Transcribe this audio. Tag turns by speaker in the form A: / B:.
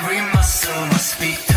A: Every muscle must be